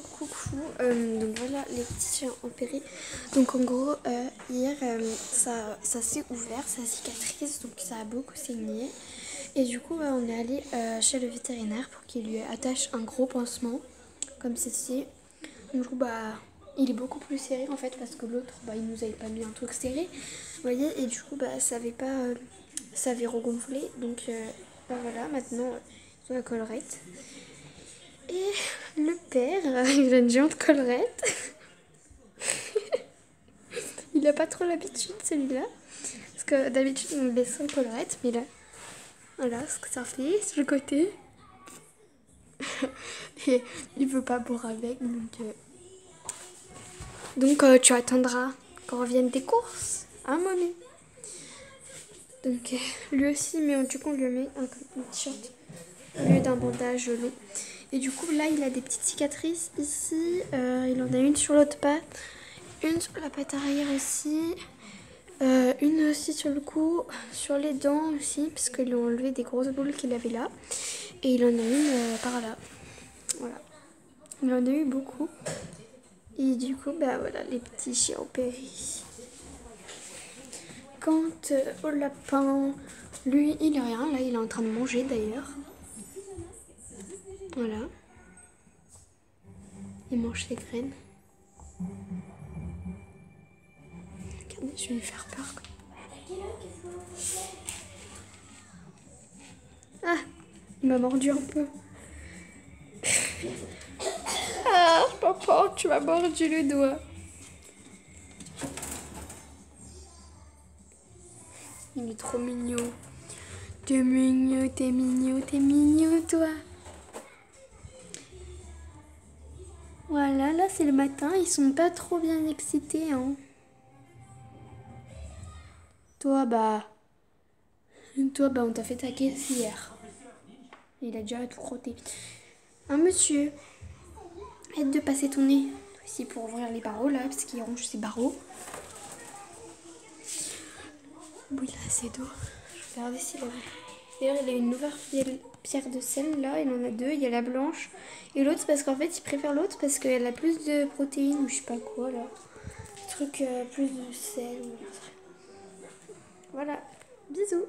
Coucou, euh, donc voilà les petits chiens opérés. Donc en gros, euh, hier euh, ça, ça s'est ouvert, ça cicatrise, donc ça a beaucoup saigné. Et du coup, on est allé chez le vétérinaire pour qu'il lui attache un gros pansement, comme ceci. Donc, du coup, bah, il est beaucoup plus serré en fait, parce que l'autre, bah, il nous avait pas mis un truc serré. Vous voyez, et du coup, bah, ça avait pas. ça avait regonflé. Donc bah, voilà, maintenant, ont la collerette. Et le père, il a une géante collerette. il n'a pas trop l'habitude celui-là. Parce que d'habitude on laisse sans collerette, mais là, voilà ce que ça fait sur le côté. Et il veut pas boire avec, donc, euh, donc euh, tu attendras qu'on revienne des courses, hein mamie Donc euh, lui aussi, mais du coup on lui met un t-shirt au lieu d'un bandage long. Et du coup, là, il a des petites cicatrices ici. Euh, il en a une sur l'autre patte, une sur la patte arrière aussi, euh, une aussi sur le cou, sur les dents aussi, parce qu'ils ont enlevé des grosses boules qu'il avait là. Et il en a une euh, par là. Voilà. Il en a eu beaucoup. Et du coup, bah voilà, les petits chiens opérés. Quant au lapin, lui, il a rien. Là, il est en train de manger d'ailleurs. Voilà. Il mange ses graines. Regardez, je vais lui faire peur. Ah, il m'a mordu un peu. ah, papa, tu m'as mordu le doigt. Il est trop mignon. T'es mignon, t'es mignon, t'es mignon, toi. Voilà, là c'est le matin, ils sont pas trop bien excités. Hein. Toi, bah. Toi, bah, on t'a fait ta caisse hier. Il a déjà tout crotté. Un monsieur, aide de passer ton nez ici pour ouvrir les barreaux là, parce qu'il ronge ses barreaux. Oui, assez d'eau. Je vais regarder s'il. D'ailleurs, il a une nouvelle pierre de sel là, il en a deux. Il y a la blanche et l'autre parce qu'en fait, il préfère l'autre parce qu'elle a plus de protéines ou je sais pas quoi là. Truc euh, plus de sel. Voilà, bisous.